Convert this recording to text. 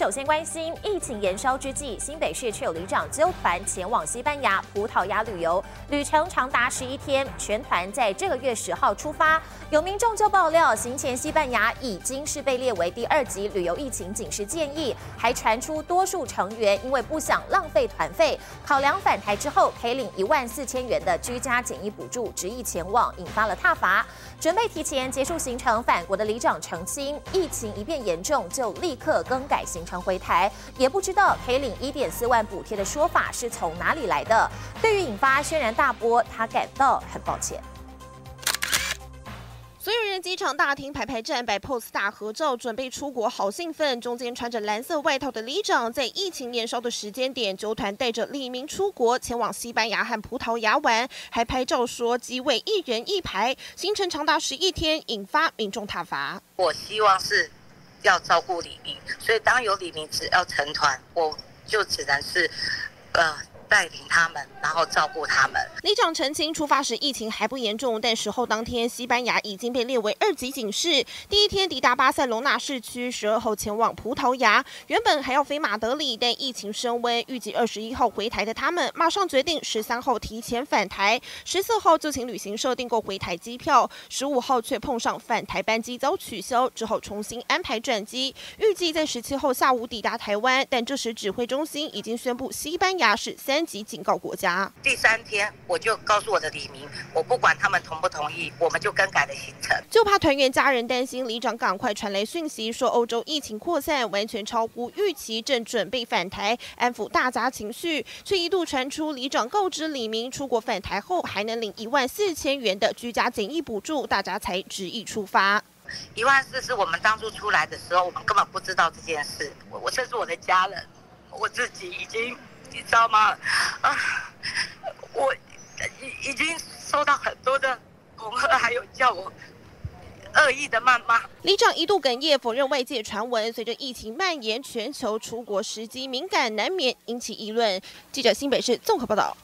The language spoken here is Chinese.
首先关心疫情延烧之际，新北市却有里长纠团前往西班牙、葡萄牙旅游，旅程长达十一天，全团在这个月十号出发。有民众就爆料，行前西班牙已经是被列为第二级旅游疫情警示建议，还传出多数成员因为不想浪费团费，考量返台之后可以领一万四千元的居家检疫补助，执意前往，引发了挞伐。准备提前结束行程返国的里长澄清，疫情一变严重就立刻更改行程回台，也不知道可以领一点四万补贴的说法是从哪里来的。对于引发轩然大波，他感到很抱歉。所有人机场大厅排排站摆 pose 大合照，准备出国，好兴奋。中间穿着蓝色外套的里长，在疫情年少的时间点，纠团带着李明出国，前往西班牙和葡萄牙玩，还拍照说机位一人一排，行程长达十一天，引发民众挞伐。我希望是要照顾李明，所以当有李明只要成团，我就只能是呃。带领他们，然后照顾他们。李长澄清，出发时疫情还不严重，但时候当天西班牙已经被列为二级警示。第一天抵达巴塞隆纳市区，十二号前往葡萄牙，原本还要飞马德里，但疫情升温，预计二十一号回台的他们，马上决定十三号提前返台。十四号就请旅行社订购回台机票，十五号却碰上返台班机遭取消，只好重新安排转机，预计在十七号下午抵达台湾。但这时指挥中心已经宣布，西班牙是三。及警告国家。第三天，我就告诉我的李明，我不管他们同不同意，我们就更改了行程。就怕团员家人担心，里长赶快传来讯息，说欧洲疫情扩散，完全超乎预期，正准备返台，安抚大家情绪。却一度传出里长告知李明，出国返台后还能领一万四千元的居家检疫补助，大家才执意出发。一万四是我们当初出来的时候，我们根本不知道这件事。我我这是我的家人，我自己已经。知道吗？啊，我已已经收到很多的恐吓，还有叫我恶意的谩骂。里长一度哽咽，否认外界传闻。随着疫情蔓延，全球出国时机敏感，难免引起议论。记者新北市综合报道。